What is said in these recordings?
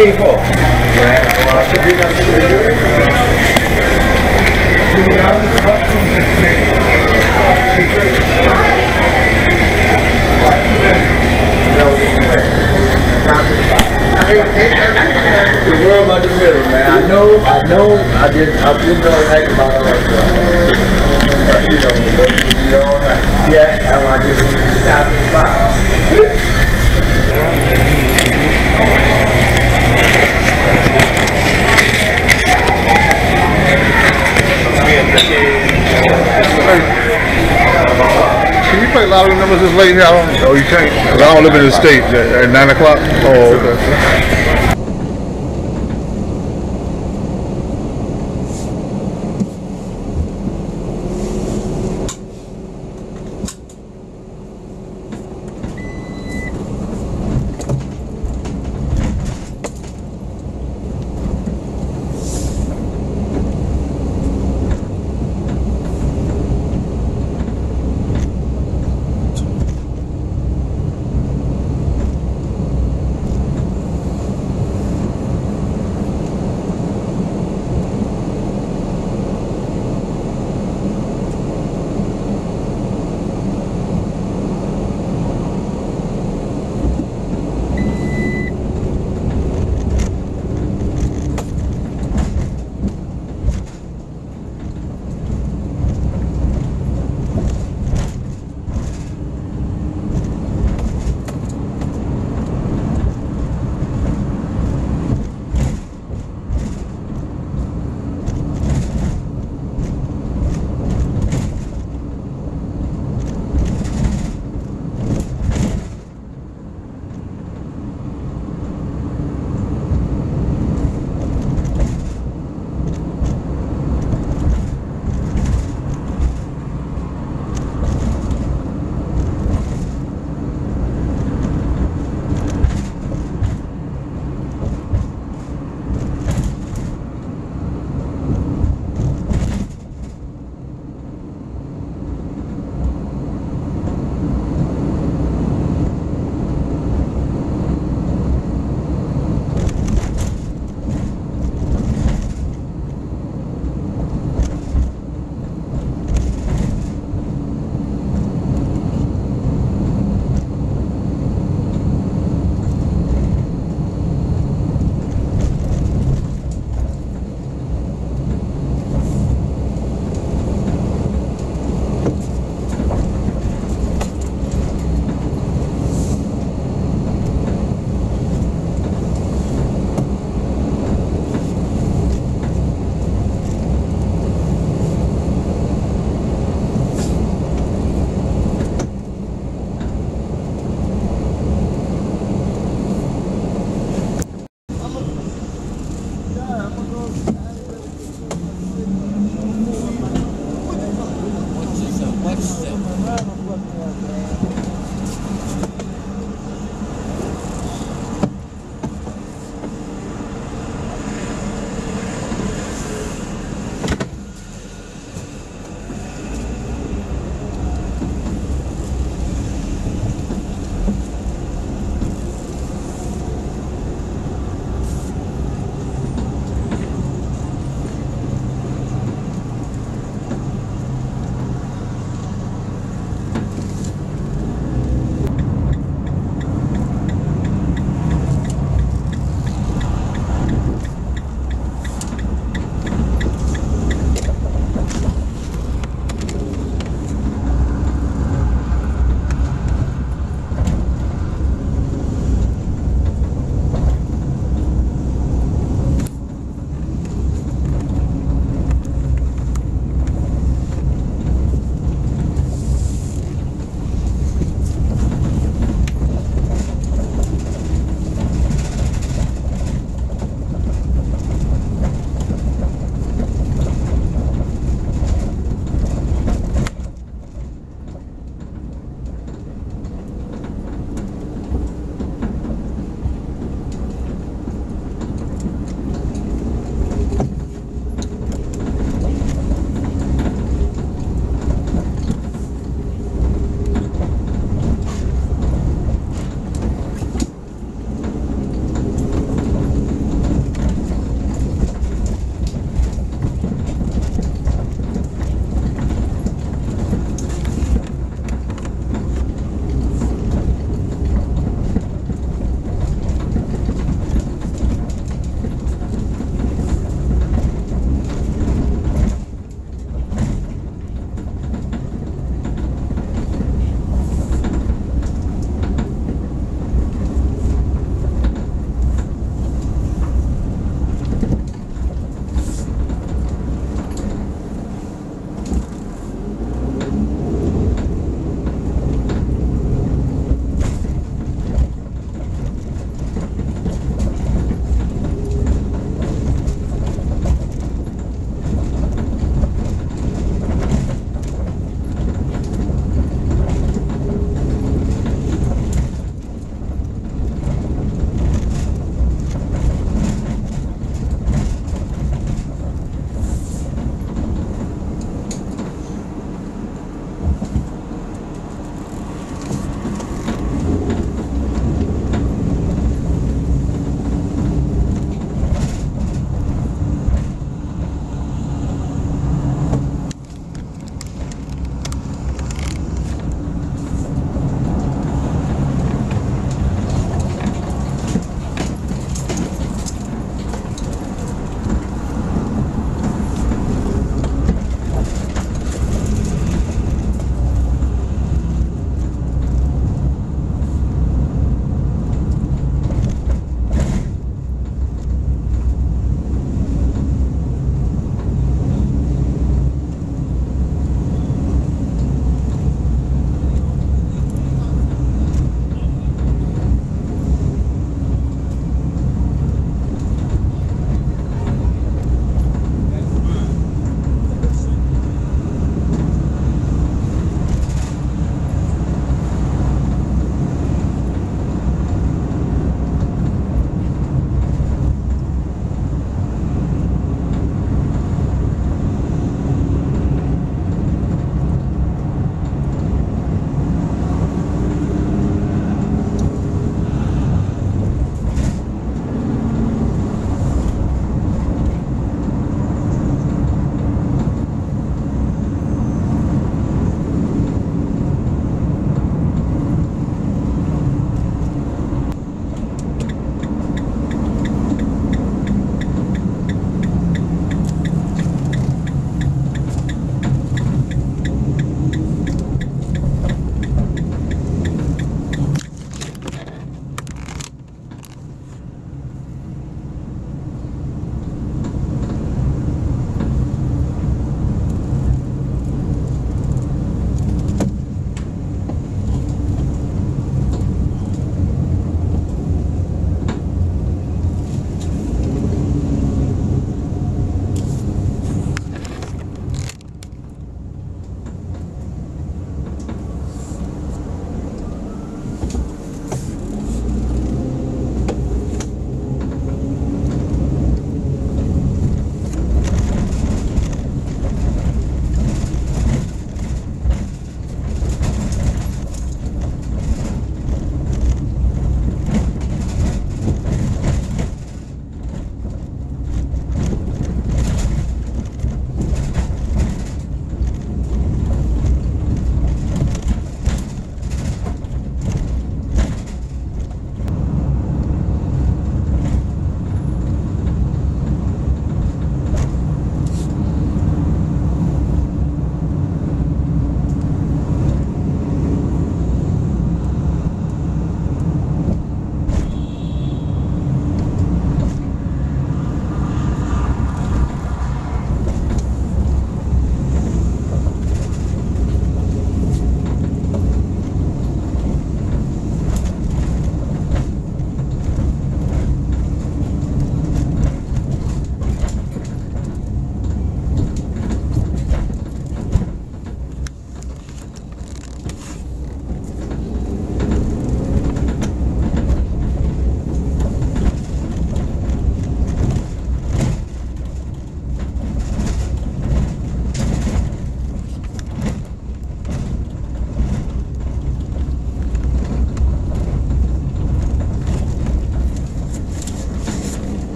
People. The world about the middle, man. I know, I know, I didn't, I didn't know about that stuff. But, you know, you know, yeah, I just stopped by. Can you play lottery numbers this late here? I don't, oh, you can't, I don't live in the state at, at nine o'clock. Oh, okay.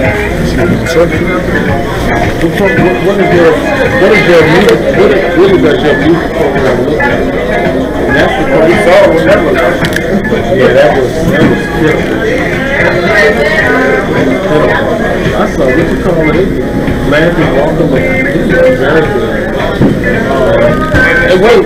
So, what is your, what is your, what is, what is music program look like? And that's we saw when that was yeah, that was that was. I saw what you call it, Landry Walker was very good. Uh, and wait,